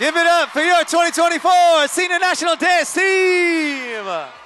Give it up for your 2024 Senior National Dance Team!